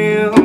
you